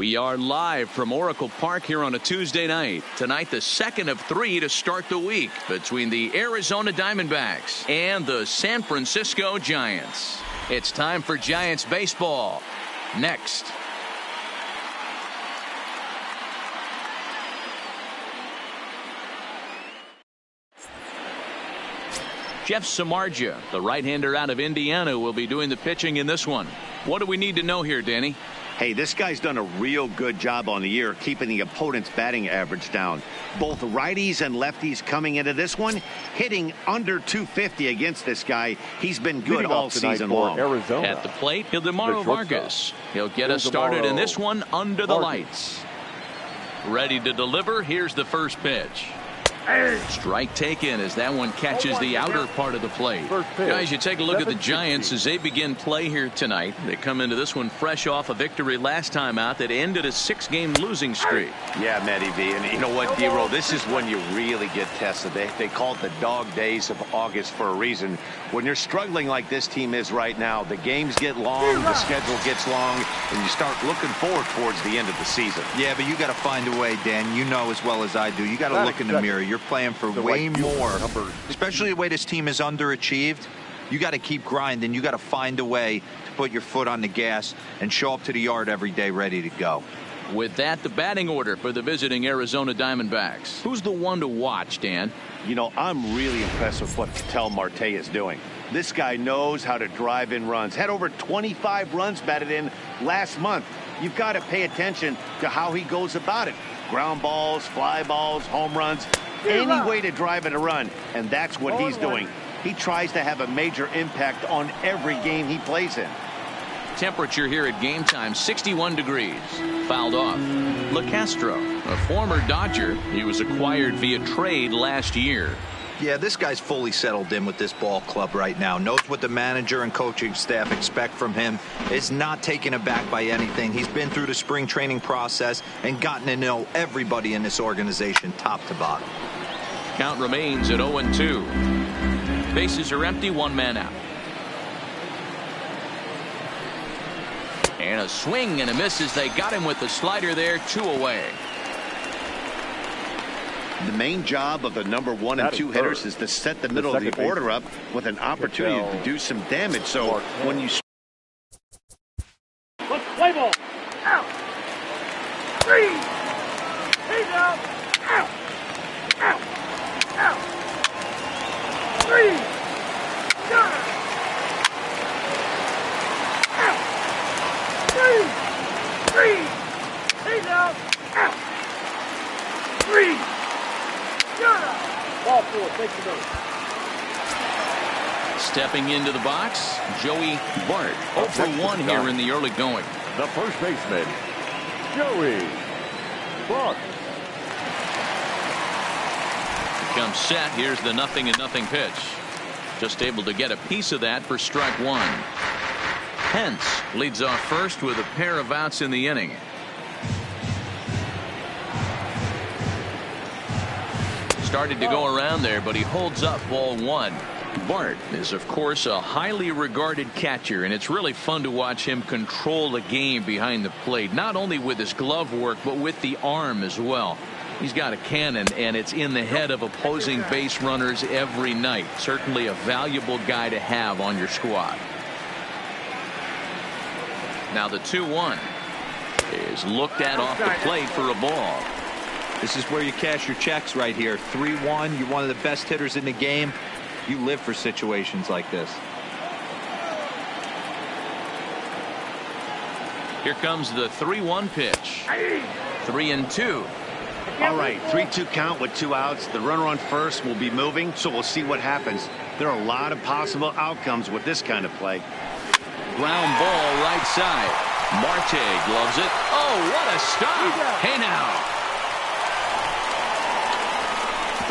We are live from Oracle Park here on a Tuesday night. Tonight, the second of three to start the week between the Arizona Diamondbacks and the San Francisco Giants. It's time for Giants baseball. Next. Jeff Samardzija, the right-hander out of Indiana, will be doing the pitching in this one. What do we need to know here, Danny? Hey, this guy's done a real good job on the year keeping the opponent's batting average down. Both righties and lefties coming into this one, hitting under 250 against this guy. He's been good all season long. Arizona. At the plate, he'll Ildemaro Vargas. He'll get us started in this one under the lights. Ready to deliver. Here's the first pitch. Strike taken as that one catches the outer part of the plate. Guys, you take a look at the Giants as they begin play here tonight. They come into this one fresh off a victory last time out that ended a six-game losing streak. Yeah, Matty V. And you know what, D-Roll, this is when you really get tested. They, they call it the dog days of August for a reason. When you're struggling like this team is right now, the games get long, the schedule gets long, and you start looking forward towards the end of the season. Yeah, but you got to find a way, Dan. You know as well as I do. You got to look in the mirror. You're playing for the way more, especially the way this team is underachieved. You got to keep grinding. You got to find a way to put your foot on the gas and show up to the yard every day ready to go. With that, the batting order for the visiting Arizona Diamondbacks. Who's the one to watch, Dan? You know, I'm really impressed with what Ketel Marte is doing. This guy knows how to drive in runs. Had over 25 runs batted in last month. You've got to pay attention to how he goes about it. Ground balls, fly balls, home runs, any way to drive in a run. And that's what he's doing. He tries to have a major impact on every game he plays in. Temperature here at game time 61 degrees. Fouled off. Locastro, a former Dodger. He was acquired via trade last year. Yeah, this guy's fully settled in with this ball club right now. Knows what the manager and coaching staff expect from him. Is not taken aback by anything. He's been through the spring training process and gotten to know everybody in this organization top to bottom. Count remains at 0-2. Bases are empty, one man out. And a swing and a miss as they got him with the slider there, two away. The main job of the number one and two hitters is to set the middle of the order up with an opportunity to do some damage. So when you Let's play ball. Out. Three. He's out. Out. Out. Out. Three. Got it. Out. Three. Three. He's out. Out. Three. Got it. Ball four. Take the base. Stepping into the box, Joey Bart. 0 for 1 here in the early going. The first baseman, Joey Bart. Comes set. Here's the nothing and nothing pitch. Just able to get a piece of that for strike one. Pence leads off first with a pair of outs in the inning. Started to go around there, but he holds up ball one. Bart is, of course, a highly regarded catcher, and it's really fun to watch him control the game behind the plate, not only with his glove work, but with the arm as well. He's got a cannon, and it's in the head of opposing base runners every night. Certainly a valuable guy to have on your squad. Now the 2-1 is looked at off the plate for a ball. This is where you cash your checks right here. 3-1. You're one of the best hitters in the game. You live for situations like this. Here comes the 3-1 pitch. 3 and 2. All right, 3-2 count with two outs. The runner on first will be moving, so we'll see what happens. There are a lot of possible outcomes with this kind of play. Ground ball right side. Marte gloves it. Oh, what a stop. Hey now.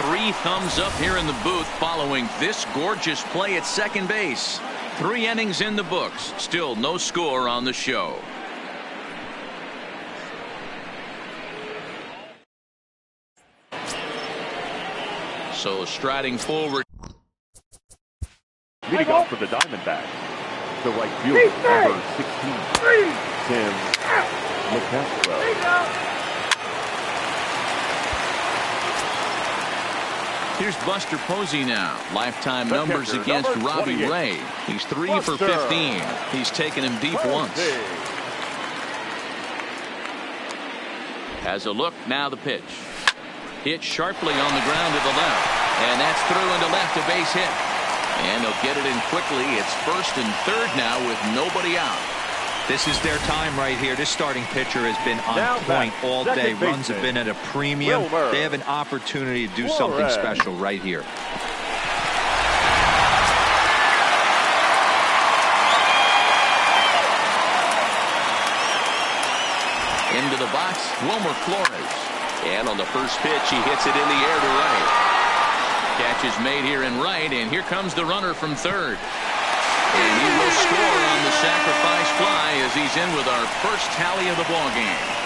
Three thumbs up here in the booth following this gorgeous play at second base. Three innings in the books. Still no score on the show. So striding forward. Leading off for the Diamondbacks, the right fielder, number 16, Tim Here's Buster Posey now. Lifetime the numbers against number Robbie Ray. He's three Buster. for 15. He's taken him deep Posey. once. Has a look. Now the pitch. Hit sharply on the ground to the left. And that's through into left, a base hit. And they'll get it in quickly. It's first and third now with nobody out. This is their time right here. This starting pitcher has been on now point back. all Second day. Runs have been at a premium. Wilmer. They have an opportunity to do Flores. something special right here. Into the box, Wilmer Flores. And on the first pitch, he hits it in the air to right. Catch is made here in right, and here comes the runner from third. And he will score on the sacrifice fly as he's in with our first tally of the ball game.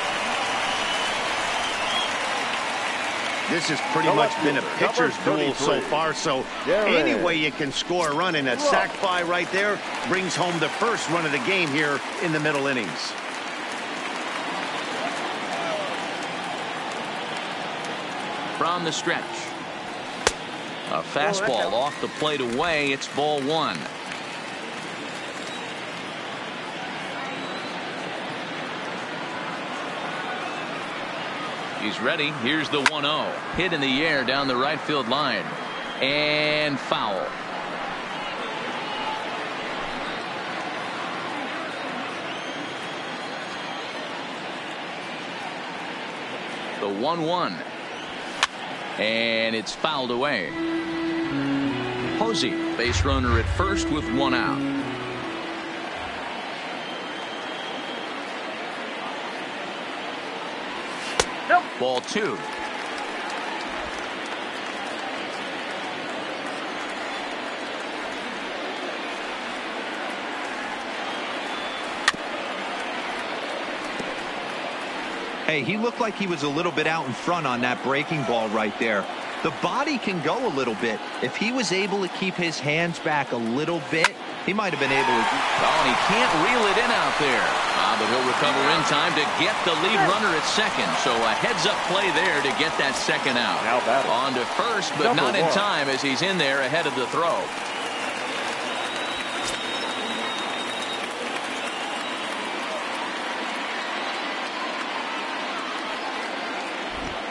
This has pretty much been a pitcher's duel so far, so any way you can score a run in a sac fly right there brings home the first run of the game here in the middle innings. From the stretch. A fastball off the plate away. It's ball one. He's ready. Here's the 1-0. Hit in the air down the right field line. And foul. The 1-1. And it's fouled away. Posey, base runner at first with one out. Ball two. Hey, he looked like he was a little bit out in front on that breaking ball right there. The body can go a little bit. If he was able to keep his hands back a little bit, he might have been able to. Oh, and he can't reel it in out there. Ah, but he'll recover in time to get the lead runner at second. So a heads-up play there to get that second out. Now On to first, but Number not in time as he's in there ahead of the throw.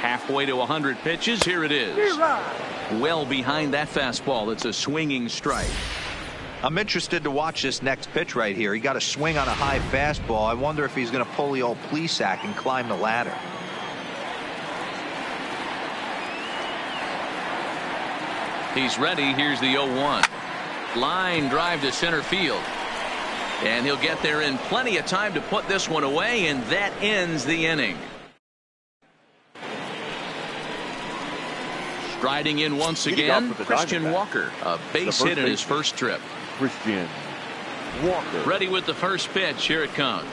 Halfway to 100 pitches. Here it is. Well behind that fastball. It's a swinging strike. I'm interested to watch this next pitch right here. He got a swing on a high fastball. I wonder if he's going to pull the old Plesac and climb the ladder. He's ready. Here's the 0-1. Line drive to center field. And he'll get there in plenty of time to put this one away, and that ends the inning. Striding in once again, Christian Walker, a base hit in his first trip. Christian Walker. Ready with the first pitch. Here it comes.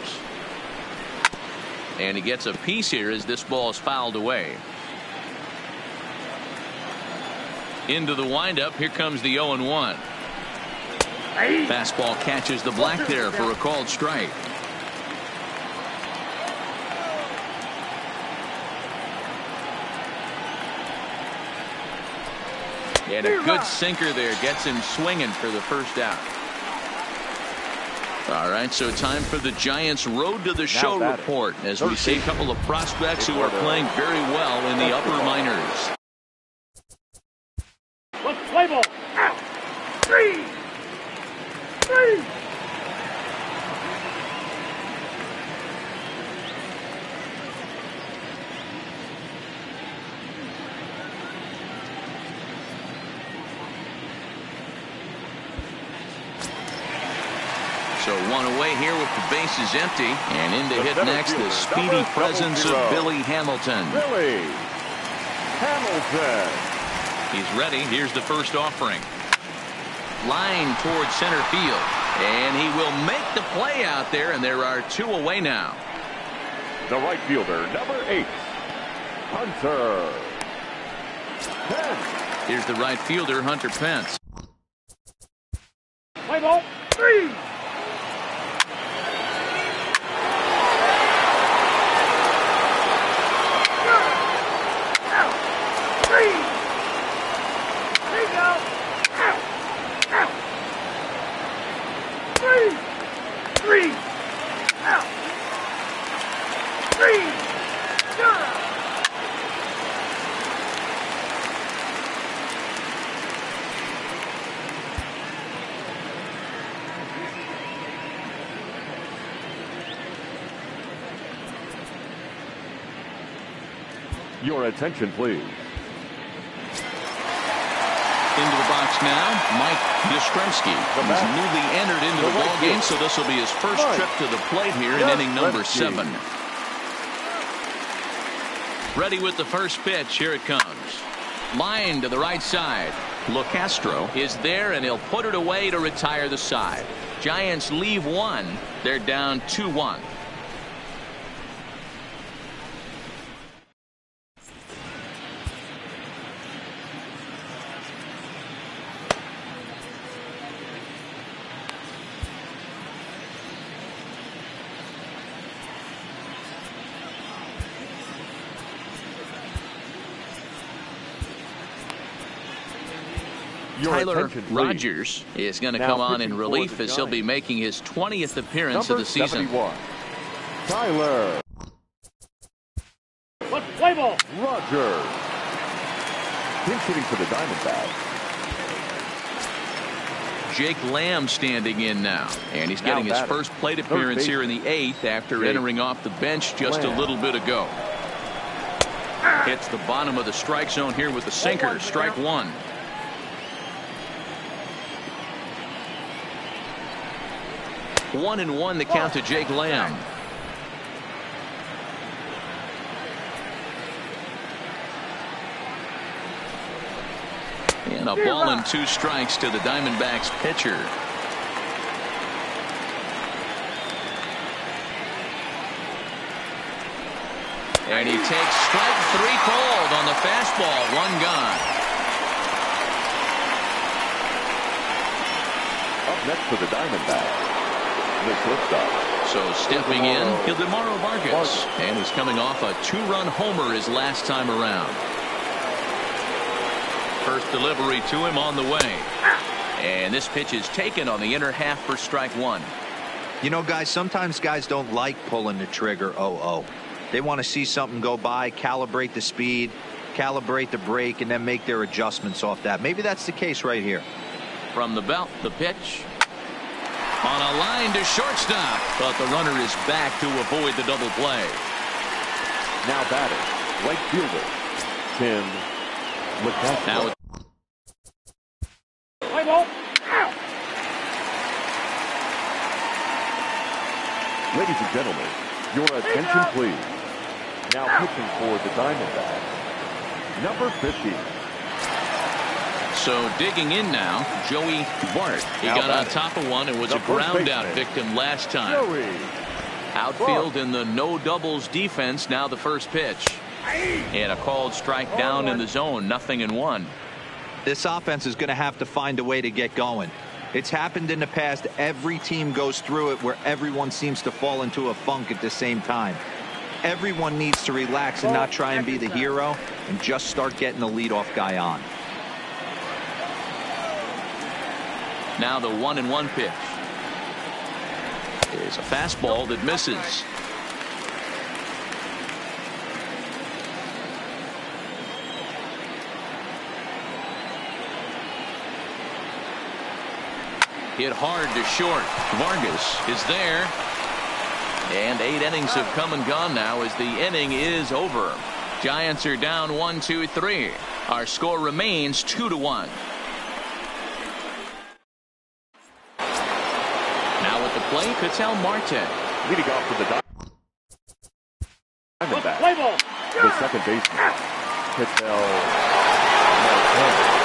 And he gets a piece here as this ball is fouled away. Into the windup. Here comes the 0 1. Fastball catches the black there for a called strike. And a good sinker there gets him swinging for the first out. All right, so time for the Giants' Road to the Show report as we see a couple of prospects who are playing very well in the upper minors. Let's play ball. Out. Three. Three. So one away here with the bases empty. And in to hit next, the speedy presence of Billy Hamilton. Billy Hamilton. He's ready. Here's the first offering. Line towards center field. And he will make the play out there, and there are two away now. The right fielder, number eight, Hunter Pence. Here's the right fielder, Hunter Pence. Play ball. Three. Your attention, please. Into the box now, Mike Yastrzemski. He's newly entered into the, The ball game, so this will be his first Mike trip to the plate here in inning number seven. Ready with the first pitch. Here it comes. Line to the right side. Locastro is there, and he'll put it away to retire the side. Giants leave one. They're down 2-1. Tyler. Rogers is going to come on in relief as he'll be making his 20th appearance Number of the season. 71. Tyler Let's play ball. Rogers. Pinch hitting for the Diamondbacks. Jake Lamb standing in now. And he's Now getting his first plate appearance here in the eighth after Jake entering off the bench just Lamb. a little bit ago. Hits the bottom of the strike zone here with the sinker. Strike one. One and one the count to Jake Lamb. And a ball and two strikes to the Diamondbacks pitcher. And he takes strike three cold on the fastball. One gone. Up next for the Diamondbacks. The shortstop. So stepping in, Ildemaro Vargas. And he's coming off a two-run homer his last time around. First delivery to him on the way. And this pitch is taken on the inner half for strike one. You know, guys, sometimes guys don't like pulling the trigger 0-0. They want to see something go by, calibrate the speed, calibrate the break, and then make their adjustments off that. Maybe that's the case right here. From the belt, the pitch. On a line to shortstop. But the runner is back to avoid the double play. Now batting. Right fielder. Tim Locastro. Now it's Play ball. Ladies and gentlemen, your attention please. Now pitching for the Diamondbacks. Number 50. So digging in now, Joey Bart. He Now got on top of one and was a ground out victim last time. Joey. Outfield in the no doubles defense. Now the first pitch. And a called strike down in the zone. Nothing in one. This offense is going to have to find a way to get going. It's happened in the past. Every team goes through it where everyone seems to fall into a funk at the same time. Everyone needs to relax and not try and be the hero and just start getting the leadoff guy on. Now the one and one pitch. Is a fastball that misses. Hit hard to short. Vargas is there. And eight innings have come and gone now as the inning is over. Giants are down one, two, three. Our score remains 2 to 1. play, Ketel Marte. Leading off for the Diamondbacks. Play ball. The second baseman, Ketel Marte.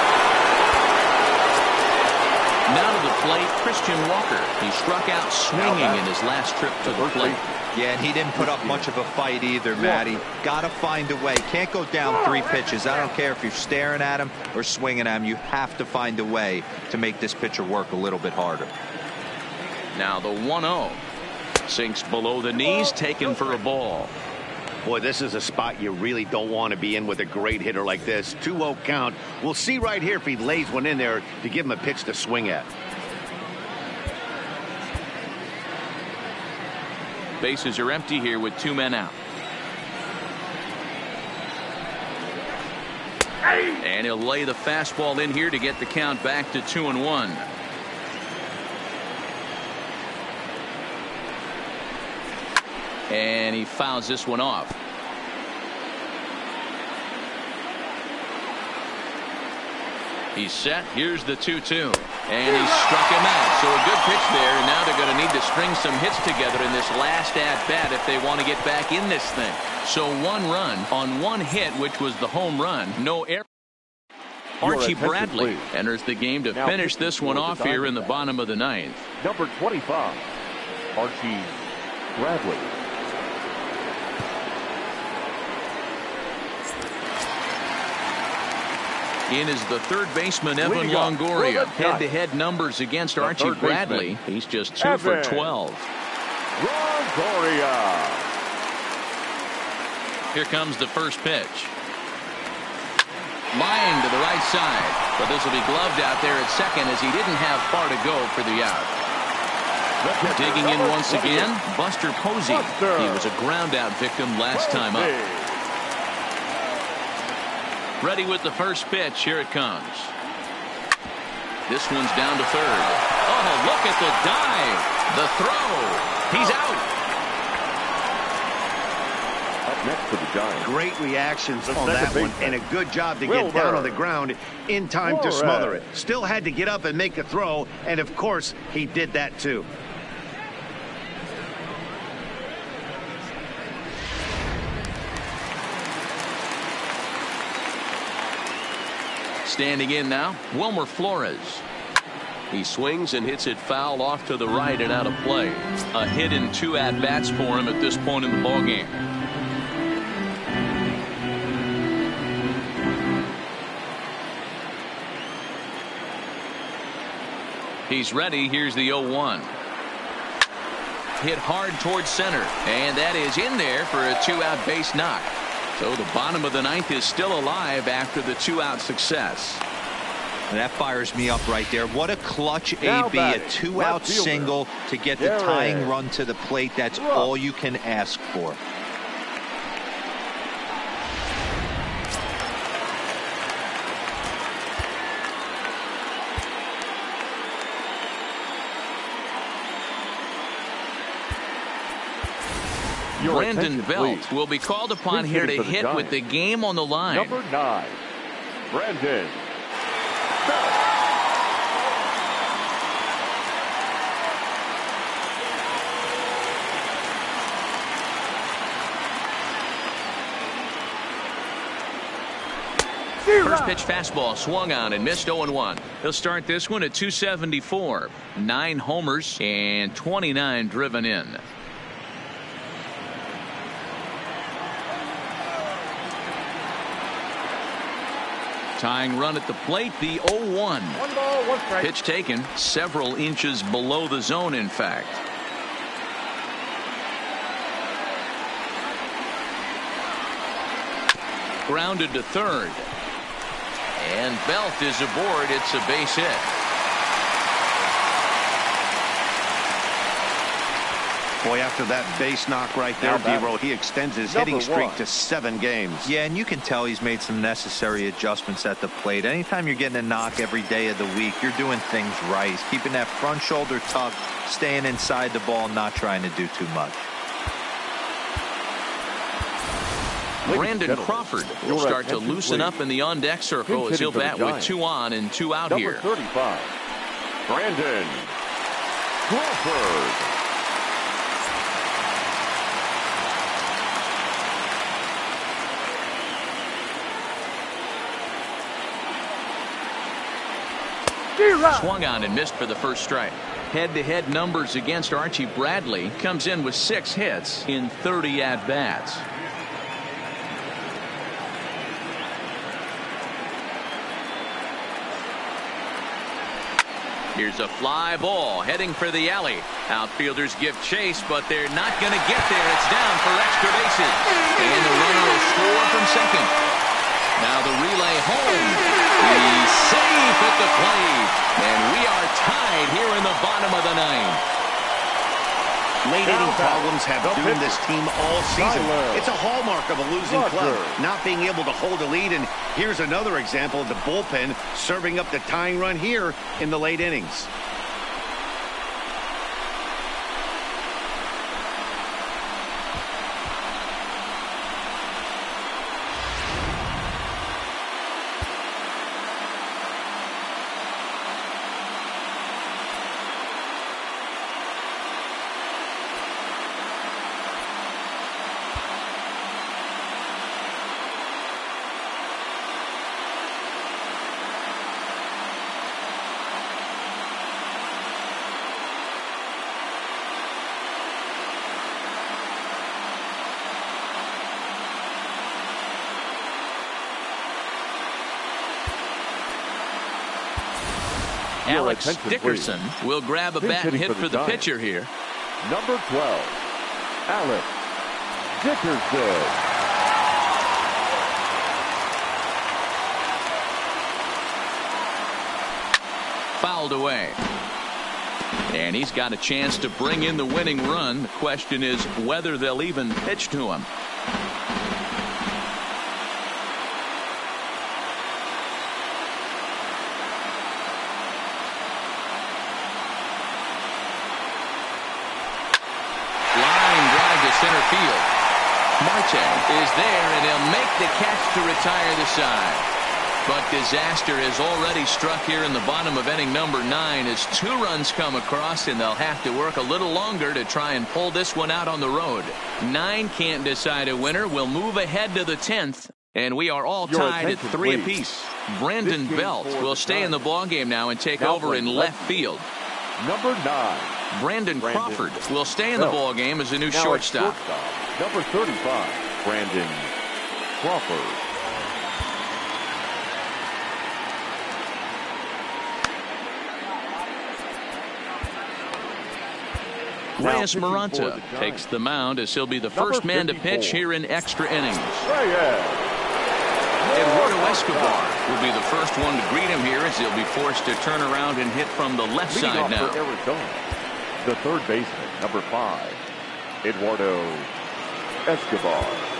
Now to the plate, Christian Walker. He struck out swinging in his last trip to the plate. Yeah, and he didn't put up much of a fight either, Matty. Got to find a way. Can't go down three pitches. I don't care if you're staring at him or swinging at him. You have to find a way to make this pitcher work a little bit harder. Now the 1-0. Sinks below the knees, taken for a ball. Boy, this is a spot you really don't want to be in with a great hitter like this. 2-0 count. We'll see right here if he lays one in there to give him a pitch to swing at. Bases are empty here with two men out. And he'll lay the fastball in here to get the count back to 2 and 1. And he fouls this one off. He's set. Here's the 2 2. And he struck him out. So a good pitch there. And now they're going to need to string some hits together in this last at bat if they want to get back in this thing. So one run on one hit, which was the home run. No air. Archie Bradley please. enters the game to now finish this one off here in the bottom of the ninth. Number 25, Archie Bradley. In is the third baseman, Evan Longoria. Head-to-head -head numbers against the Archie Bradley. Baseman. He's just two Evan. for 12. Longoria. Here comes the first pitch. Line to the right side. But this will be gloved out there at second as he didn't have far to go for the out. Digging in once again, Buster Posey. He was a ground out victim last time up. Ready with the first pitch. Here it comes. This one's down to third. Oh, look at the dive. The throw. He's out. Up next for the Giants. Great reactions on that one, and a good job to get down on the ground in time to smother it. Still had to get up and make a throw, and of course, he did that too. Standing in now, Wilmer Flores. He swings and hits it foul off to the right and out of play. A hit in two at bats for him at this point in the ball game. He's ready. Here's the 0-1. Hit hard towards center. And that is in there for a two-out base knock. So the bottom of the ninth is still alive after the two out success. And that fires me up right there. What a clutch AB, a two out single to get the tying run to the plate. That's all you can ask for. Brandon Belt please. will be called upon here to hit with the game on the line. Number nine, Brandon Belt. First pitch fastball swung on and missed 0-1. He'll start this one at 274. Nine homers and 29 driven in. Tying run at the plate, the 0-1. One ball, one strike. Pitch taken several inches below the zone, in fact. Grounded to third. And Belt is aboard. It's a base hit. Boy, after that base knock right there, D-Roll, he extends his hitting streak one. to seven games. Yeah, and you can tell he's made some necessary adjustments at the plate. Anytime you're getting a knock every day of the week, you're doing things right. He's keeping that front shoulder tucked, staying inside the ball, not trying to do too much. Brandon Crawford will start to loosen up in the on-deck circle as he'll bat with two on and two out Number here. 35, Brandon Crawford. Swung on and missed for the first strike. Head-to-head -head numbers against Archie Bradley comes in with six hits in 30 at-bats. Here's a fly ball heading for the alley. Outfielders give chase, but they're not going to get there. It's down for extra bases. And the runner will score from second. Now the relay home. Safe at the plate. And we are tied here in the bottom of the ninth. Late inning problems have doomed this team all season. It's a hallmark of a losing club, not being able to hold a lead. And here's another example of the bullpen serving up the tying run here in the late innings. Alex Dickerson please. will grab a bat and hit for the, for the pitcher here. Number 12, Alex Dickerson. Fouled away. And he's got a chance to bring in the winning run. The question is whether they'll even pitch to him. is there, and he'll make the catch to retire the side. But disaster has already struck here in the bottom of inning number nine as two runs come across, and they'll have to work a little longer to try and pull this one out on the road. Nine can't decide a winner. We'll move ahead to the 10th, and we are all Your tied at three please. apiece. Brandon Belt will stay in the ballgame now and take now over in left field. Number nine. Brandon, Brandon Crawford will stay in the ball game as a new shortstop. shortstop. Number 35. Brandon Crawford. Reyes Moronta takes the mound as he'll be the first man to pitch here in extra innings. Eduardo Escobar will be the first one to greet him here as he'll be forced to turn around and hit from the left Leading side now. Arizona, the third baseman, number five, Eduardo Escobar.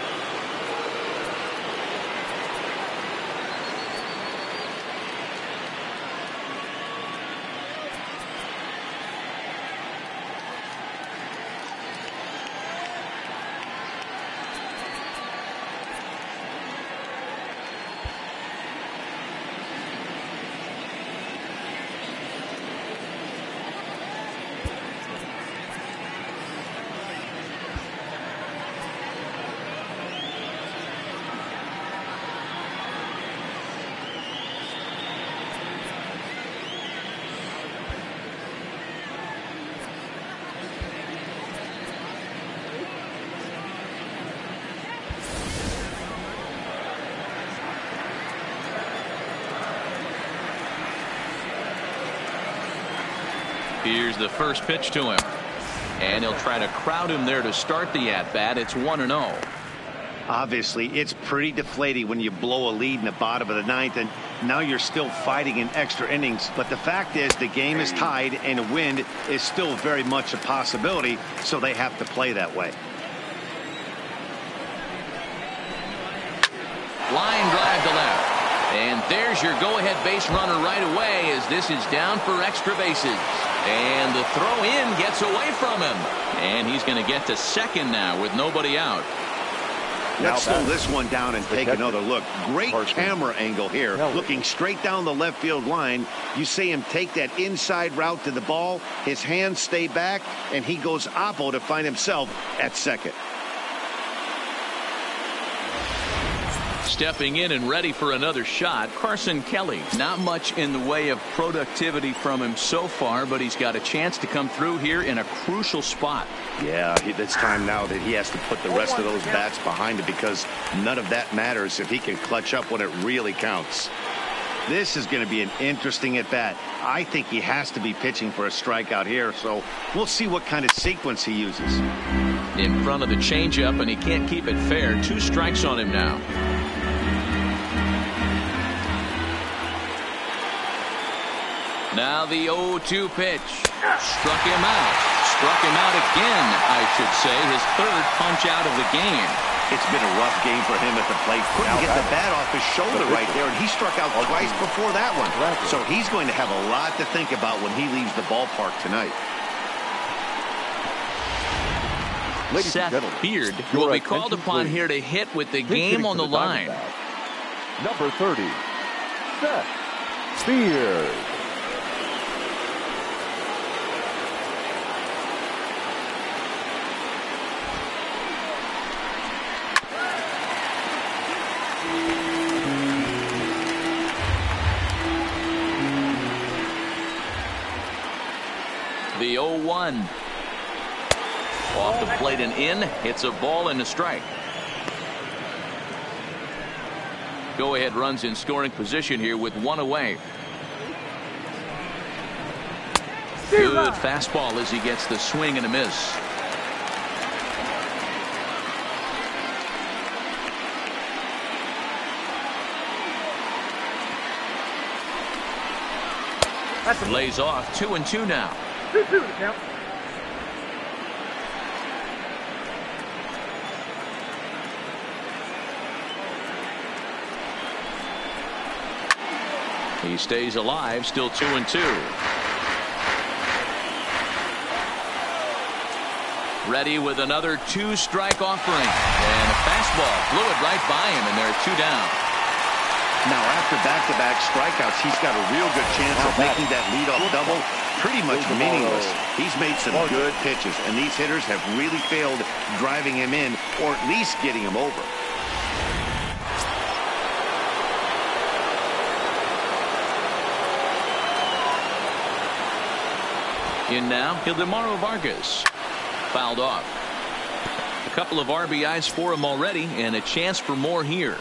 Here's the first pitch to him. And he'll try to crowd him there to start the at bat. It's 1 0. Obviously, it's pretty deflating when you blow a lead in the bottom of the ninth, and now you're still fighting in extra innings. But the fact is, the game is tied, and a win is still very much a possibility, so they have to play that way. Line drive to left. And there's your go-ahead base runner right away as this is down for extra bases. And the throw in gets away from him. And he's going to get to second now with nobody out. Let's slow this one down and take another look. Great camera angle here. Looking straight down the left field line. You see him take that inside route to the ball. His hands stay back, and he goes oppo to find himself at second. Stepping in and ready for another shot, Carson Kelly. Not much in the way of productivity from him so far, but he's got a chance to come through here in a crucial spot. Yeah, it's time now that he has to put the rest of those bats behind it because none of that matters if he can clutch up when it really counts. This is going to be an interesting at bat. I think he has to be pitching for a strikeout here, so we'll see what kind of sequence he uses. In front of the changeup, and he can't keep it fair. Two strikes on him now. Now the 0-2 pitch. Struck him out. Struck him out again, I should say. His third punch out of the game. It's been a rough game for him at the plate. Couldn't get the bat off his shoulder right there, and he struck out twice before that one. So he's going to have a lot to think about when he leaves the ballpark tonight. Ladies Seth Beard will be called upon please. here to hit with the game on the, the line. Number 30, Seth Beard. 0-1. Off the plate and in. It's a ball and a strike. Go ahead runs in scoring position here with one away. Good fastball as he gets the swing and a miss. Lays off two and two now. Two, two to count. He stays alive, still two and two. Ready with another two strike offering. And a fastball blew it right by him, and there are two down. Now, after back-to-back -back strikeouts, he's got a real good chance of making that leadoff double pretty much meaningless. He's made some good pitches, and these hitters have really failed driving him in or at least getting him over. In now, Ildemaro Vargas. Fouled off. A couple of RBIs for him already, and a chance for more here.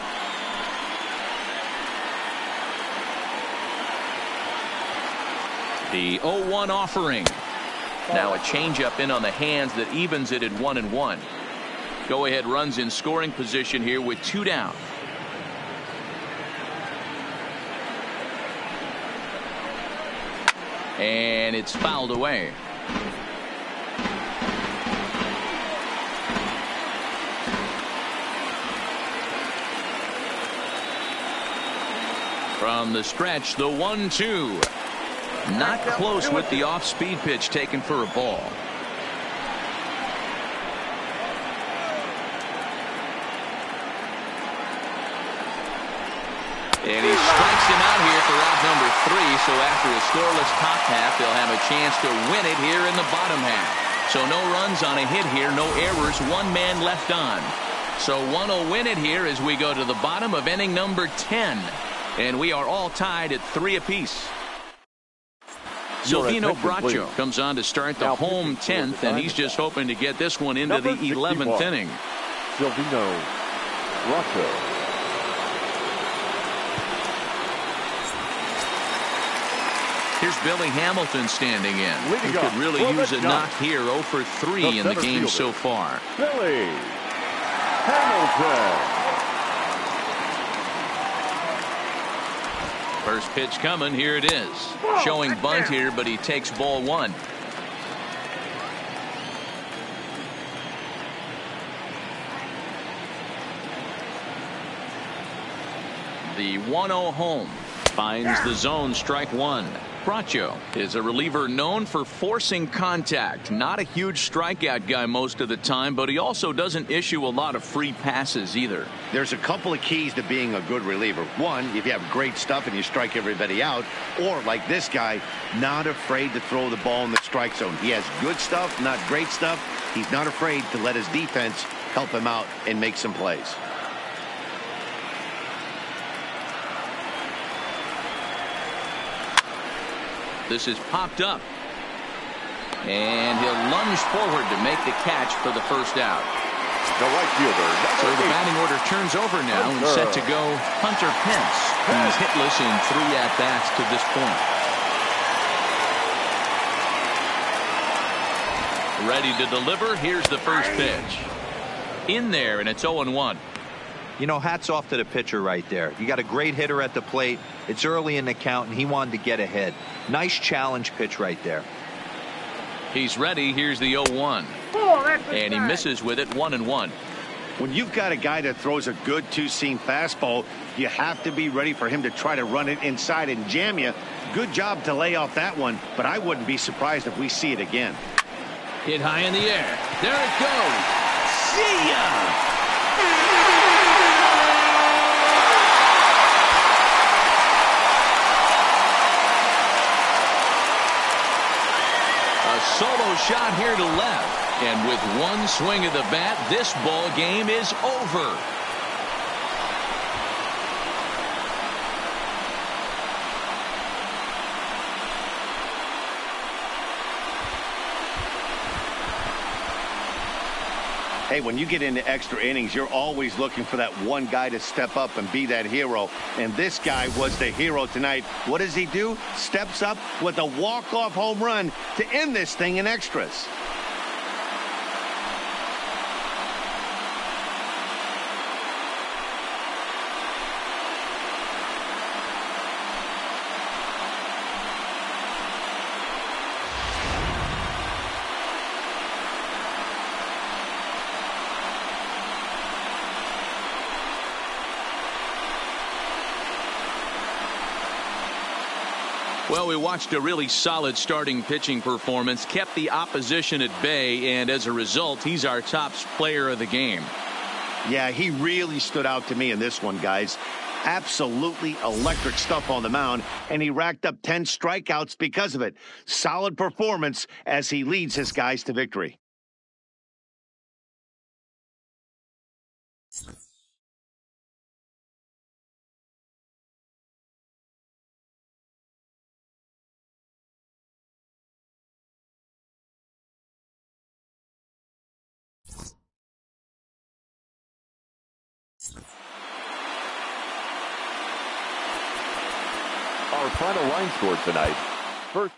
The 0-1 offering. Now a changeup in on the hands that evens it at one and one. Go ahead runs in scoring position here with two down. And it's fouled away. From the stretch, the one two. Not close with the off-speed pitch taken for a ball. And he strikes him out here for out number three. So after a scoreless top half, they'll have a chance to win it here in the bottom half. So no runs on a hit here, no errors, one man left on. So one will win it here as we go to the bottom of inning number 10. And we are all tied at three apiece. Silvino Bracho comes on to start the now home 10th, and he's just hoping to get this one into the 11th inning. Silvino Bracho. Here's Billy Hamilton standing in. He could really use a knock here 0 for 3 in the game so far. Billy Hamilton. First pitch coming. Here it is. Oh, Showing bunt here, but he takes ball one. The 1-0 home finds the zone strike one. Bracho is a reliever known for forcing contact. Not a huge strikeout guy most of the time, but he also doesn't issue a lot of free passes either. There's a couple of keys to being a good reliever. One, if you have great stuff and you strike everybody out, or like this guy, not afraid to throw the ball in the strike zone. He has good stuff, not great stuff. He's not afraid to let his defense help him out and make some plays. This is popped up. And he'll lunge forward to make the catch for the first out. The right fielder. So the batting order turns over now and set to go Hunter Pence, who's hitless in three at-bats to this point. Ready to deliver. Here's the first pitch. In there, and it's 0-1 you know, hats off to the pitcher right there. You got a great hitter at the plate. It's early in the count, and he wanted to get ahead. Nice challenge pitch right there. He's ready. Here's the 0-1. And he misses with it one and one. When you've got a guy that throws a good two-seam fastball, you have to be ready for him to try to run it inside and jam you. Good job to lay off that one, but I wouldn't be surprised if we see it again. Hit high in the air. There it goes. See ya! Shot here to left. And with one swing of the bat, this ball game is over. Hey, when you get into extra innings, you're always looking for that one guy to step up and be that hero. And this guy was the hero tonight. What does he do? Steps up with a walk-off home run to end this thing in extras. Well, we watched a really solid starting pitching performance, kept the opposition at bay, and as a result, he's our top player of the game. Yeah, he really stood out to me in this one, guys. Absolutely electric stuff on the mound, and he racked up 10 strikeouts because of it. Solid performance as he leads his guys to victory. Line score tonight. First